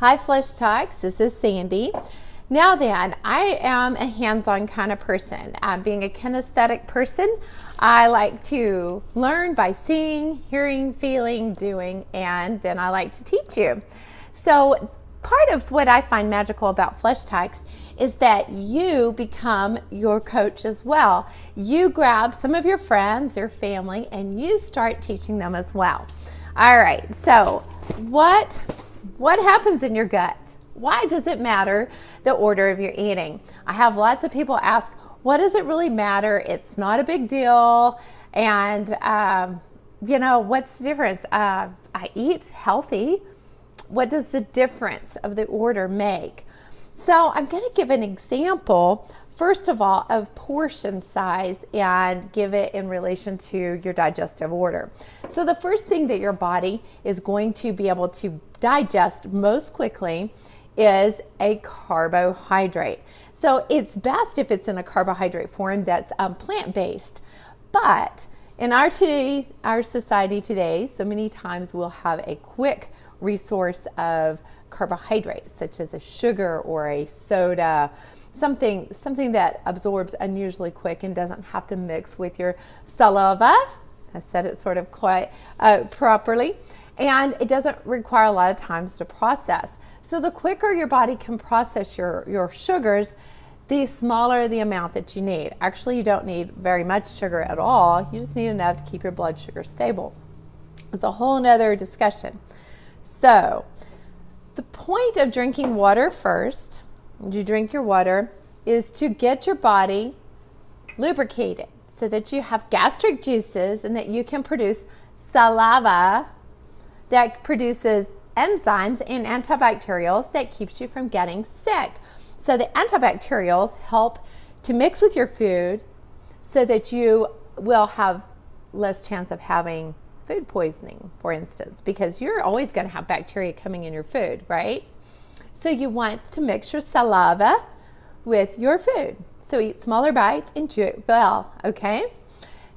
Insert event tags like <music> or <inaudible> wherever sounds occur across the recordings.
Hi, Flushtox. This is Sandi. Now, then, I am a hands on kind of person. Um, being a kinesthetic person, I like to learn by seeing, hearing, feeling, doing, and then I like to teach you. So, part of what I find magical about Flushtox is that you become your coach as well. You grab some of your friends, your family, and you start teaching them as well. All right, so what, what happens in your gut? Why does it matter the order of your eating? I have lots of people ask, what does it really matter? It's not a big deal. And, um, you know, what's the difference? Uh, I eat healthy. What does the difference of the order make? So I'm going to give an example, first of all, of portion size and give it in relation to your digestive order. So the first thing that your body is going to be able to digest most quickly is a carbohydrate. So it's best if it's in a carbohydrate form that's um, plant based. But in our today, our society today, so many times we'll have a quick resource of carbohydrates, such as a sugar or a soda, something something that absorbs unusually quick and doesn't have to mix with your saliva. I said it sort of quite uh, properly, and it doesn't require a lot of times to process. So the quicker your body can process your your sugars, the smaller the amount that you need. Actually, you don't need very much sugar at all. You just need enough to keep your blood sugar stable. It's a whole nother discussion. So, the point of drinking water first, you drink your water, is to get your body lubricated so that you have gastric juices and that you can produce saliva that produces enzymes and antibacterials that keeps you from getting sick. So the antibacterials help to mix with your food so that you will have less chance of having food poisoning, for instance, because you're always going to have bacteria coming in your food, right? So you want to mix your saliva with your food. So eat smaller bites and chew it well, okay?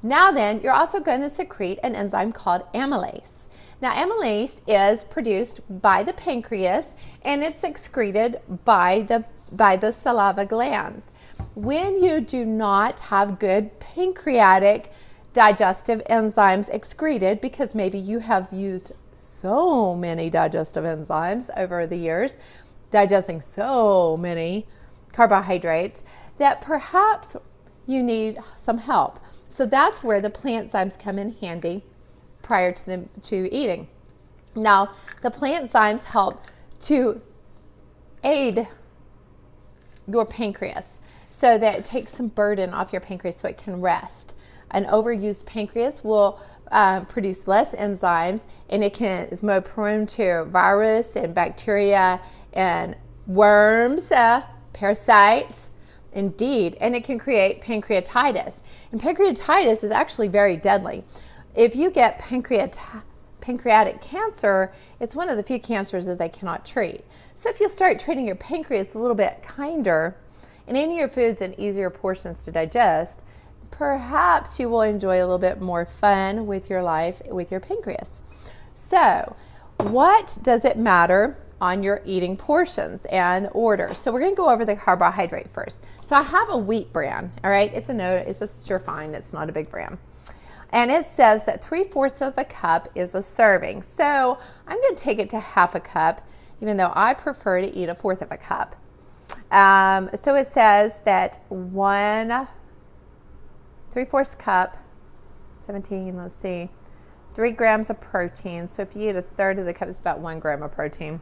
Now then, you're also going to secrete an enzyme called amylase. Now, amylase is produced by the pancreas and it's excreted by the by the saliva glands. When you do not have good pancreatic digestive enzymes excreted because maybe you have used so many digestive enzymes over the years, digesting so many carbohydrates, that perhaps you need some help. So that's where the plant enzymes come in handy prior to, the, to eating. Now, the plant enzymes help to aid your pancreas so that it takes some burden off your pancreas so it can rest an overused pancreas will uh, produce less enzymes and it can is more prone to virus and bacteria and worms, uh, parasites, indeed, and it can create pancreatitis. And pancreatitis is actually very deadly. If you get pancreat- pancreatic cancer, it's one of the few cancers that they cannot treat. So if you start treating your pancreas a little bit kinder and eating your foods in easier portions to digest, perhaps you will enjoy a little bit more fun with your life with your pancreas. So, what does it matter on your eating portions and order? So, we're going to go over the carbohydrate first. So, I have a wheat bran, all right? It's a no, it's a Surefine, it's not a big bran. And it says that three fourths of a cup is a serving. So, I'm going to take it to half a cup, even though I prefer to eat a fourth of a cup. Um, so, it says that one three fourths cup, 17, let's see, three grams of protein. So if you eat a third of the cup, it's about one gram of protein.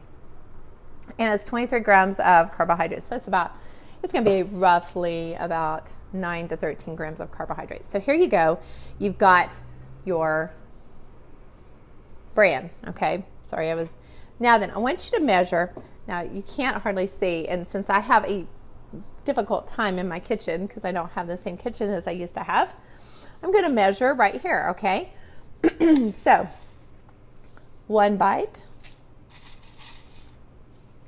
And it's 23 grams of carbohydrates. So it's about, it's going to be roughly about 9 to 13 grams of carbohydrates. So here you go. You've got your bran, okay? Sorry, I was. Now then, I want you to measure. Now you can't hardly see, and since I have a difficult time in my kitchen because I don't have the same kitchen as I used to have. I'm going to measure right here, okay? <clears throat> so, one bite,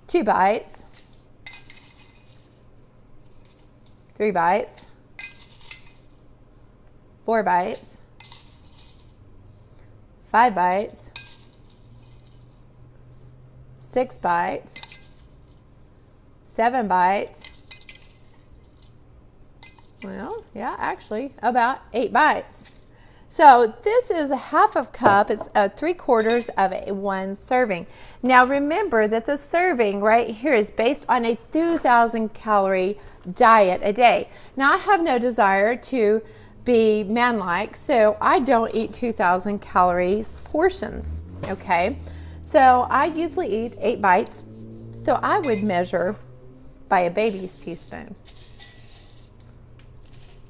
two bites, three bites, four bites, five bites, six bites, seven bites. Well, yeah, actually, about eight bites. So this is a half of cup. It's a three quarters of a one serving. Now remember that the serving right here is based on a 2,000 calorie diet a day. Now I have no desire to be man-like, so I don't eat 2,000 calories portions. Okay, so I usually eat eight bites. So I would measure by a baby's teaspoon.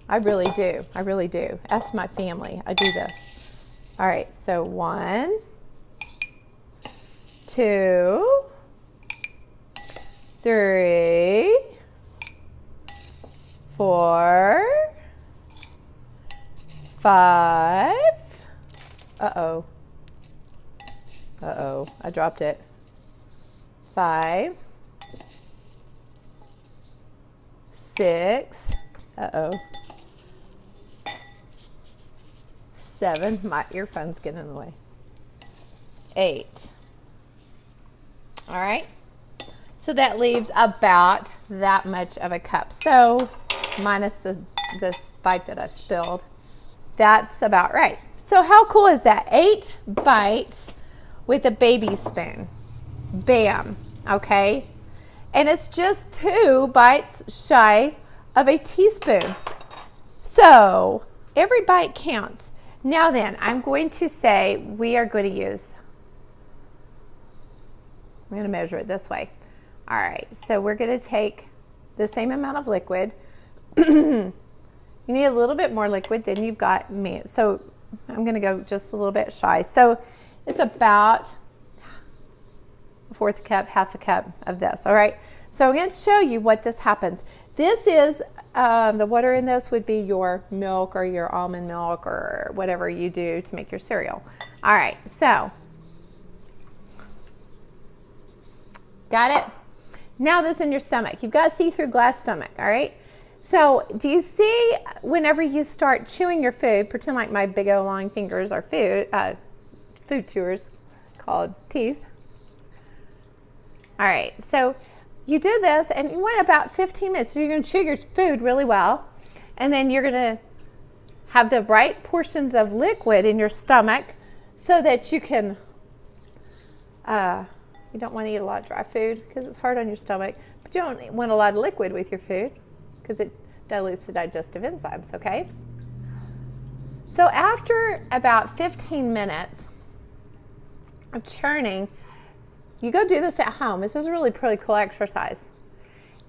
I really do. I really do. Ask my family. I do this. All right, so one, two, three, four, five. Uh-oh. Uh-oh, I dropped it. Five, six, uh-oh, seven. My earphones get in the way. Eight. All right. So that leaves about that much of a cup. So minus the this bite that I spilled, that's about right. So how cool is that? Eight bites with a baby spoon. Bam. Okay. And it's just two bites shy of a teaspoon. So every bite counts. Now then, I'm going to say we are going to use, I'm going to measure it this way. All right, so we're going to take the same amount of liquid. <clears throat> you need a little bit more liquid than you've got me. So I'm going to go just a little bit shy. So it's about a fourth cup, half a cup of this. All right. So I'm going to show you what this happens. This is um, the water in this would be your milk or your almond milk or whatever you do to make your cereal. All right, so got it? Now this in your stomach. You've got see-through glass stomach, all right? So do you see whenever you start chewing your food, pretend like my big old long fingers are food, uh, food tours called teeth. All right, so you do this and you wait about 15 minutes. So you're going to chew your food really well. And then you're going to have the right portions of liquid in your stomach so that you can, uh, you don't want to eat a lot of dry food because it's hard on your stomach. But you don't want a lot of liquid with your food because it dilutes the digestive enzymes, okay? So after about 15 minutes of churning, you go do this at home. This is a really pretty cool exercise.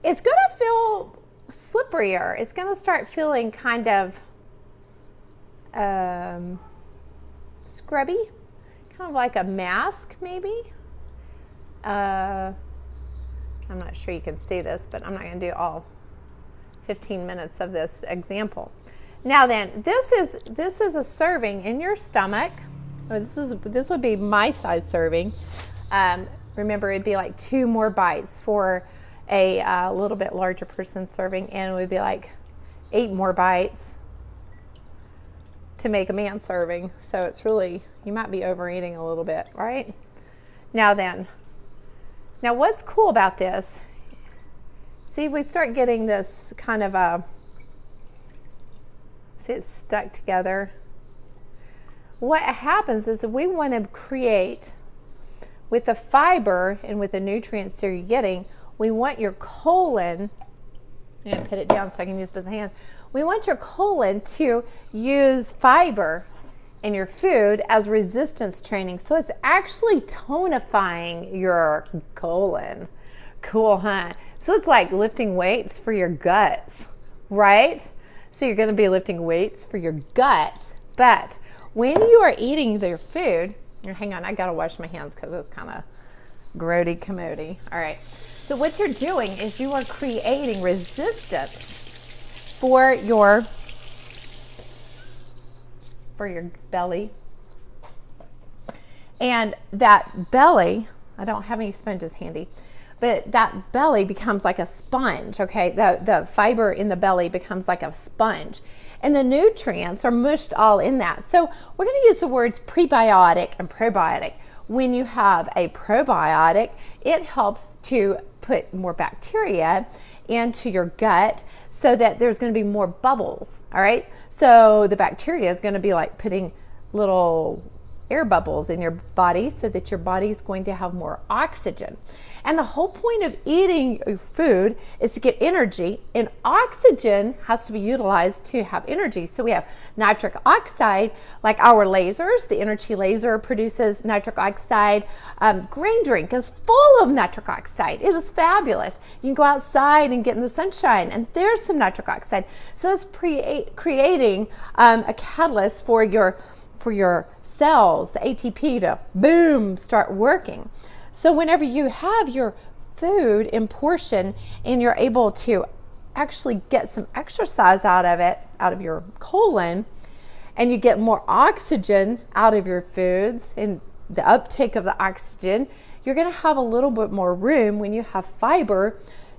It's going to feel slipperier. It's going to start feeling kind of um, scrubby, kind of like a mask, maybe. Uh, I'm not sure you can see this, but I'm not going to do all 15 minutes of this example. Now then, this is this is a serving in your stomach. Or this is this would be my size serving. Um, remember, it'd be like two more bites for a uh, little bit larger person serving, and it would be like eight more bites to make a man serving. So it's really, you might be overeating a little bit, right? Now then, now what's cool about this? See, we start getting this kind of a, see it's stuck together. What happens is if we want to create with the fiber and with the nutrients that you're getting, we want your colon, I'm to put it down so I can use both hands. We want your colon to use fiber in your food as resistance training. So it's actually tonifying your colon. Cool, huh? So it's like lifting weights for your guts, right? So you're to be lifting weights for your guts. But when you are eating their food, hang on, I gotta wash my hands because it's kind of grody commody. All right. So what you're doing is you are creating resistance for your for your belly. And that belly, I don't have any sponges handy, but that belly becomes like a sponge, okay? The the fiber in the belly becomes like a sponge and the nutrients are mushed all in that. So we're going to use the words prebiotic and probiotic. when you have a probiotic, it helps to put more bacteria into your gut so that there's going to be more bubbles. All right. So the bacteria is going to be like putting little air bubbles in your body so that your body is going to have more oxygen. And the whole point of eating food is to get energy, and oxygen has to be utilized to have energy. So we have nitric oxide, like our lasers. The energy laser produces nitric oxide. Um, green drink is full of nitric oxide. It is fabulous. You can go outside and get in the sunshine, and there's some nitric oxide. So it's pre- creating um, a catalyst for your for your cells, the ATP, to boom start working. So, whenever you have your food in portion and you're able to actually get some exercise out of it, out of your colon, and you get more oxygen out of your foods and the uptake of the oxygen, you're going to have a little bit more room when you have fiber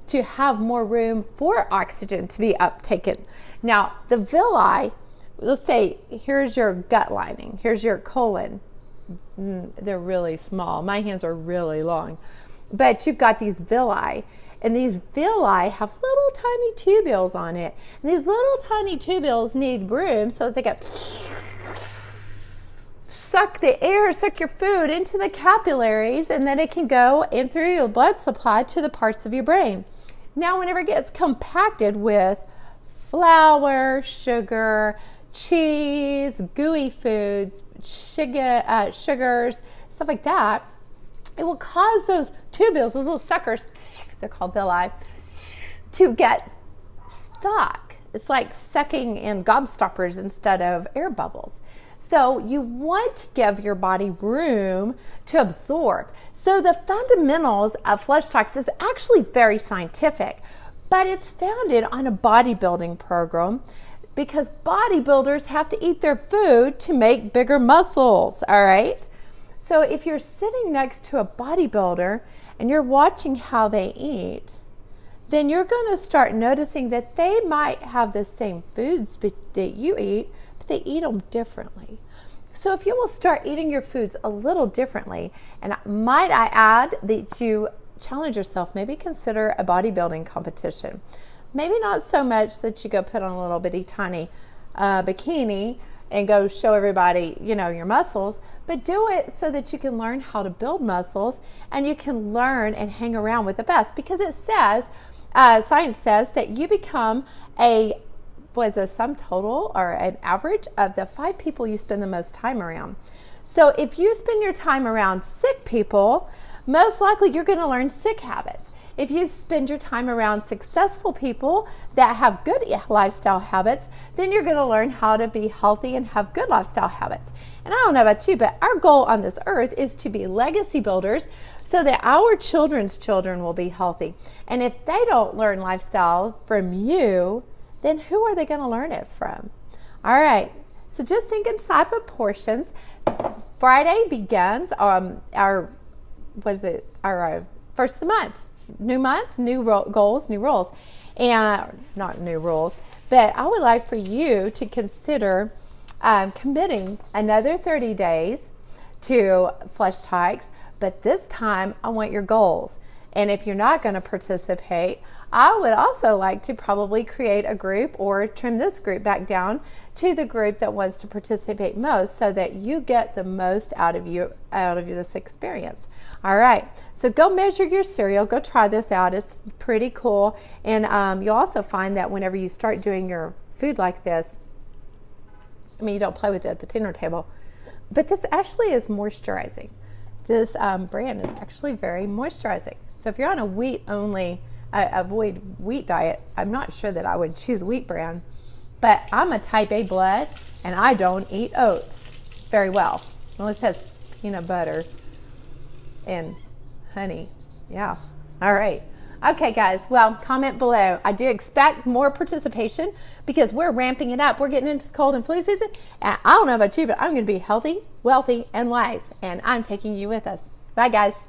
to have more room for oxygen to be uptaken. Now, the villi, let's say here's your gut lining, here's your colon, Mm, they're really small. My hands are really long. But you've got these villi, and these villi have little tiny tubules on it. And these little tiny tubules need room so that they can suck the air, suck your food into the capillaries, and then it can go in through your blood supply to the parts of your brain. Now, whenever it gets compacted with flour, sugar, cheese, gooey foods, sugar, uh, sugars, stuff like that, it will cause those tubules, those little suckers, they're called villi, to get stuck. It's like sucking in gobstoppers instead of air bubbles. So you want to give your body room to absorb. So the fundamentals of Flushtox is actually very scientific, but it's founded on a bodybuilding program because bodybuilders have to eat their food to make bigger muscles, all right? So if you're sitting next to a bodybuilder and you're watching how they eat, then you're going to start noticing that they might have the same foods that you eat, but they eat them differently. So if you will start eating your foods a little differently, and might I add that you challenge yourself, maybe consider a bodybuilding competition. Maybe not so much that you go put on a little bitty tiny uh, bikini and go show everybody, you know, your muscles, but do it so that you can learn how to build muscles and you can learn and hang around with the best because it says, uh, science says that you become a was a sum total or an average of the five people you spend the most time around. So if you spend your time around sick people, most likely you're going to learn sick habits. If you spend your time around successful people that have good lifestyle habits, then you're going to learn how to be healthy and have good lifestyle habits. And I don't know about you, but our goal on this earth is to be legacy builders so that our children's children will be healthy. And if they don't learn lifestyle from you, then who are they going to learn it from? All right. So just think in type of portions. Friday begins um, our what is it? Our uh, first of the month new month, new ro- goals, new rules, and not new rules. But I would like for you to consider um, committing another 30 days to Flushtox, but this time I want your goals. And if you're not going to participate, I would also like to probably create a group or trim this group back down to the group that wants to participate most so that you get the most out of you out of this experience. All right, so go measure your cereal. Go try this out. It's pretty cool. And um, you'll also find that whenever you start doing your food like this, I mean, you don't play with it at the dinner table, but this actually is moisturizing. This um, brand is actually very moisturizing. So if you're on a wheat only, uh, avoid wheat diet, I'm not sure that I would choose wheat bran. but I'm a type A blood and I don't eat oats very well. Unless it has peanut butter and honey. Yeah. All right. Okay, guys. Well, comment below. I do expect more participation because we're ramping it up. We're getting into the cold and flu season. And I don't know about you, but I'm going to be healthy, wealthy, and wise. And I'm taking you with us. Bye, guys.